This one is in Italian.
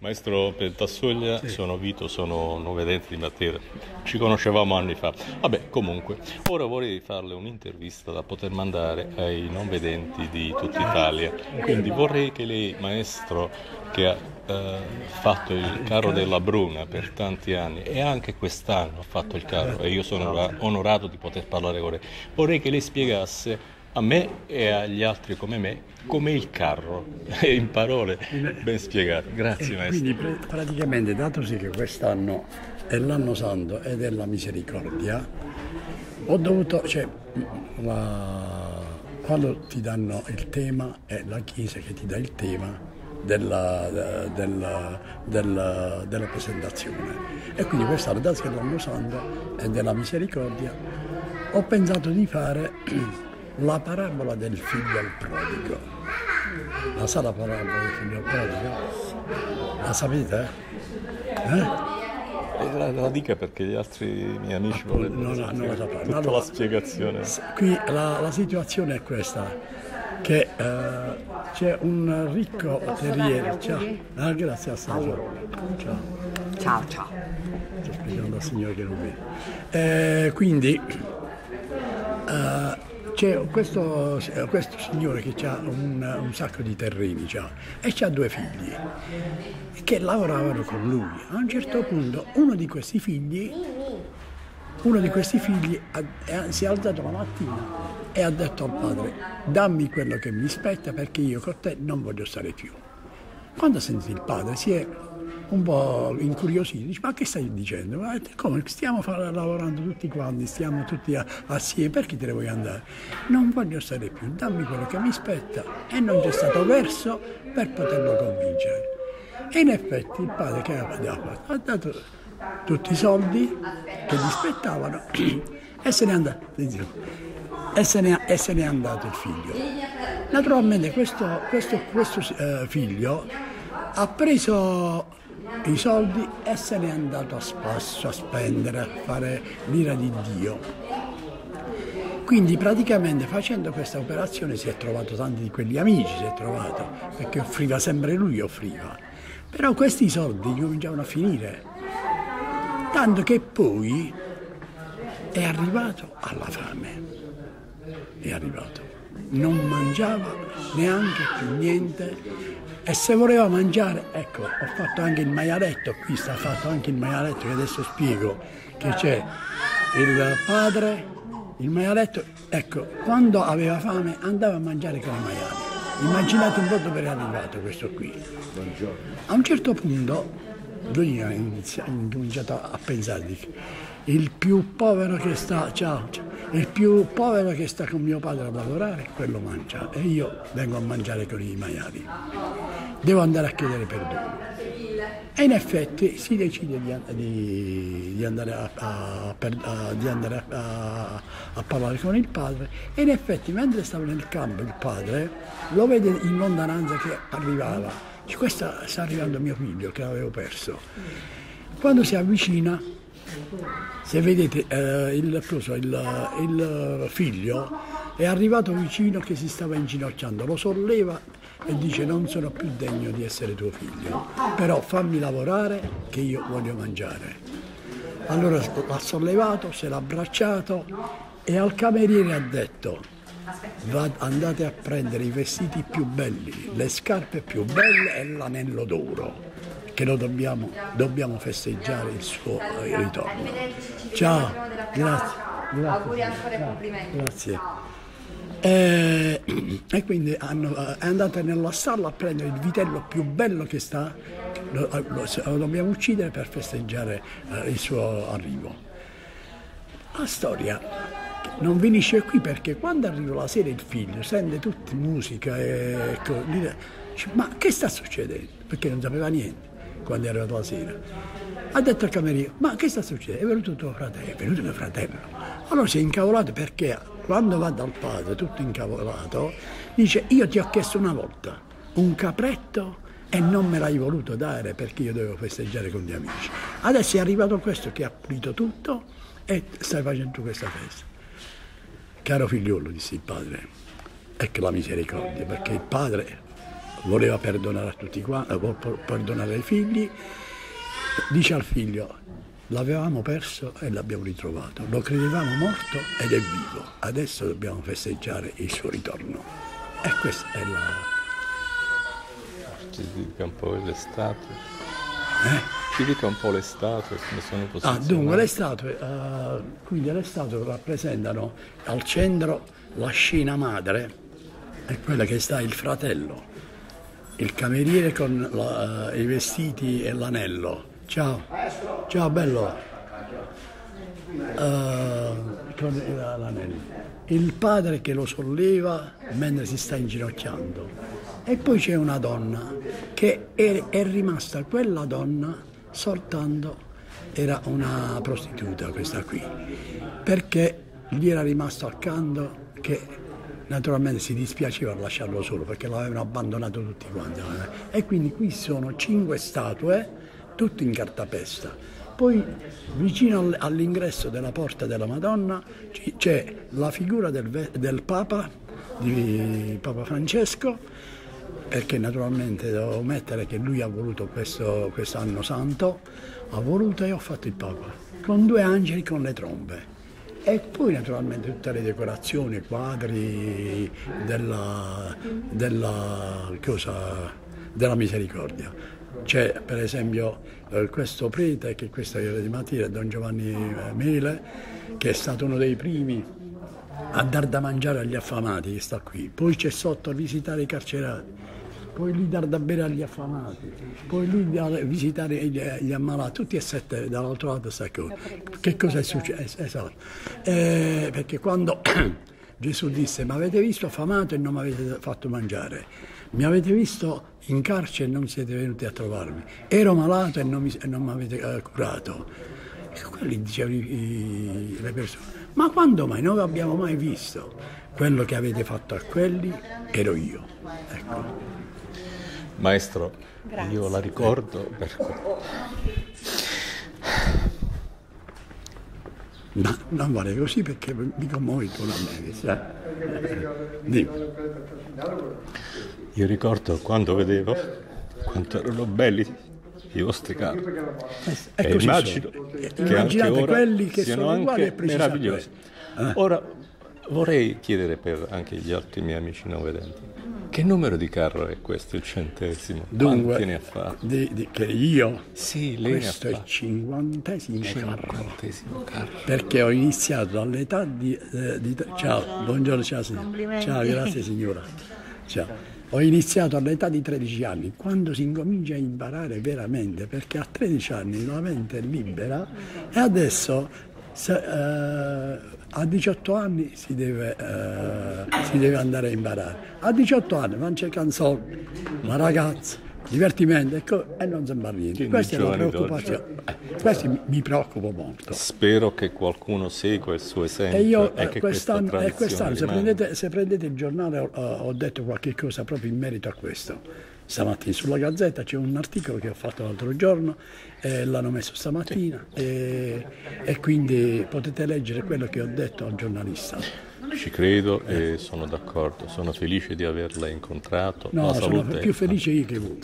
Maestro Pentassuglia, sì. sono Vito, sono novedente di Matera. Ci conoscevamo anni fa. Vabbè, comunque, ora vorrei farle un'intervista da poter mandare ai non vedenti di tutta Italia. Quindi vorrei che lei, maestro, che ha eh, fatto il carro della Bruna per tanti anni e anche quest'anno ha fatto il carro e io sono onorato di poter parlare con lei, vorrei che lei spiegasse a me e agli altri come me come il carro, in parole ben spiegate. Grazie maestro. Quindi praticamente, dato sì che quest'anno è l'anno santo ed è la misericordia, ho dovuto, cioè, la, quando ti danno il tema, è la Chiesa che ti dà il tema della, della, della, della presentazione. E quindi quest'anno, dato che è l'anno santo e della misericordia, ho pensato di fare la parabola del figlio al prodigo. La sa la parabola del figlio al prodigo? La sapete? Eh? La, la, dica perché gli altri miei amici vorrebbero non, non, non tutta allora, la spiegazione. Qui la, la, situazione è questa, che uh, c'è un ricco terriero. Ciao, ah, grazie a Ciao. Ciao, ciao. Sto spiegando al signore che non vede. Eh, quindi uh, c'è questo, questo, signore che ha un, un, sacco di terreni e ha due figli che lavoravano con lui. A un certo punto uno di questi figli, di questi figli si è alzato la mattina e ha detto al padre dammi quello che mi spetta perché io con te non voglio stare più. Quando sentì il padre si è un po' incuriosito, dice ma che stai dicendo? Ma come stiamo lavorando tutti quanti, stiamo tutti assieme, perché te ne vuoi andare? Non voglio stare più, dammi quello che mi spetta e non c'è stato verso per poterlo convincere. E in effetti il padre che aveva fatto? Ha dato tutti i soldi che gli spettavano e se n'è andato. E se, ne, e se n'è andato il figlio. Naturalmente questo, questo, questo uh, figlio ha preso i soldi e se n'è andato a spasso a spendere, a fare l'ira di Dio. Quindi praticamente facendo questa operazione si è trovato tanti di quegli amici, si è trovato, perché offriva sempre lui, offriva. Però questi soldi cominciavano a finire, tanto che poi è arrivato alla fame, è arrivato. Non mangiava neanche più niente e se voleva mangiare, ecco, ho fatto anche il maialetto, qui sta fatto anche il maialetto che adesso spiego, che c'è il padre, il maialetto, ecco, quando aveva fame andava a mangiare con i maiali. Immaginate un po' dove era arrivato questo qui. A un certo punto lui ha iniziato a pensare, il più povero che sta, ciao, ciao il più povero che sta con mio padre a lavorare, quello mangia e io vengo a mangiare con i maiali. Devo andare a chiedere perdono. E in effetti si decide di, di, di andare, a, a, a, di andare a, parlare con il padre e in effetti mentre stava nel campo il padre lo vede in lontananza che arrivava. Dice, questo sta arrivando mio figlio che l'avevo perso. Quando si avvicina se vedete eh, il, so, il, il, figlio è arrivato vicino che si stava inginocchiando, lo solleva e dice non sono più degno di essere tuo figlio, però fammi lavorare che io voglio mangiare. Allora l'ha sollevato, se l'ha abbracciato e al cameriere ha detto andate a prendere i vestiti più belli, le scarpe più belle e l'anello d'oro che lo dobbiamo, dobbiamo festeggiare il suo ritorno. Ciao, grazie. grazie. Auguri ancora e complimenti. Grazie. E, e quindi hanno, è andata nella stalla a prendere il vitello più bello che sta, lo, lo, lo dobbiamo uccidere per festeggiare eh, il suo arrivo. La storia non finisce qui perché quando arriva la sera il figlio sente tutta musica e ecco, dice, ma che sta succedendo? Perché non sapeva niente quando è arrivato la sera. Ha detto al cameriere, ma che sta succedendo? È venuto tuo fratello, è venuto mio fratello. Allora si è incavolato perché quando va dal padre, tutto incavolato, dice, io ti ho chiesto una volta un capretto e non me l'hai voluto dare perché io dovevo festeggiare con gli amici. Adesso è arrivato questo che ha pulito tutto e stai facendo questa festa. Caro figliolo, disse il padre, ecco la misericordia, perché il padre voleva perdonare a tutti quanti, eh, perdonare ai figli, dice al figlio, l'avevamo perso e l'abbiamo ritrovato, lo credevamo morto ed è vivo, adesso dobbiamo festeggiare il suo ritorno. E questa è la... Ci dica un po' le statue. Eh? Ci dica un po' le statue come sono posizionate. Ah, dunque le statue, uh, quindi le statue rappresentano al centro la scena madre, è quella che sta il fratello, il cameriere con la, uh, i vestiti e l'anello. Ciao, ciao bello. Uh, con l'anello. Il padre che lo solleva mentre si sta inginocchiando. E poi c'è una donna che è, è rimasta quella donna soltanto era una prostituta questa qui, perché gli era rimasto accanto che naturalmente si dispiaceva lasciarlo solo perché l'avevano abbandonato tutti quanti. E quindi qui sono cinque statue, tutte in cartapesta. Poi vicino all'ingresso della porta della Madonna c'è la figura del, del Papa, di Papa Francesco, perché naturalmente devo mettere che lui ha voluto questo anno santo, ha voluto e ho fatto il Papa, con due angeli con le trombe. E poi naturalmente tutte le decorazioni, quadri della, della, cosa, della misericordia. C'è per esempio eh, questo prete, che è questa di Mattia, Don Giovanni eh, Mele, che è stato uno dei primi a dar da mangiare agli affamati, che sta qui. Poi c'è sotto a visitare i carcerati poi lì dar da bere agli affamati, poi lì da visitare gli, gli ammalati, tutti e sette dall'altro lato sta cosa. Che cosa è successo? Esatto. Eh, perché quando Gesù disse, ma avete visto affamato e non mi avete fatto mangiare, mi avete visto in carcere e non siete venuti a trovarmi, ero malato e non mi, non mi avete uh, curato. E quelli dicevano le persone, ma quando mai? Non abbiamo mai visto quello che avete fatto a quelli, ero io. Ecco. Maestro, Grazie. io la ricordo perché... No, non vale così perché mi commuovi tu la me. Io ricordo quando vedevo quanto erano belli i vostri carri. Eh, e immagino che Immaginate anche ora quelli che sono uguali e meravigliosi. Eh. Ora vorrei chiedere per anche gli altri miei amici non vedenti che numero di carro è questo, il centesimo? Dunque, Quanti ne ha fatti? Di, di, che io? Sì, lei questo è il cinquantesimo, cinquantesimo carro. carro. Perché ho iniziato all'età di... Eh, di ciao, buongiorno, ciao signora. Ciao, grazie signora. Ciao. Ho iniziato all'età di 13 anni, quando si incomincia a imparare veramente, perché a 13 anni la mente è libera e adesso se, eh, a 18 anni si deve, eh, si deve, andare a imparare. A 18 anni non c'è canzone, una ragazza, divertimento ecco, e non si impara niente. Questa è la preoccupazione. Eh, questo mi, mi preoccupa molto. Spero che qualcuno segua il suo esempio. E io e eh, quest'anno, e quest'anno se, prendete, se, prendete, il giornale ho, ho detto qualche cosa proprio in merito a questo stamattina. Sulla Gazzetta c'è un articolo che ho fatto l'altro giorno, eh, l'hanno messo stamattina e, e, quindi potete leggere quello che ho detto al giornalista. Ci credo e sono d'accordo, sono felice di averla incontrato. No, sono più felice io che voi.